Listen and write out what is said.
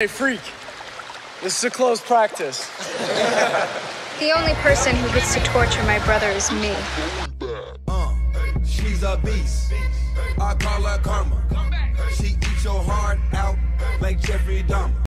Hey, freak. This is a closed practice. The only person who gets to torture my brother is me. Uh, she's a beast. I call her karma. She eats your heart out like Jeffrey Dahmer.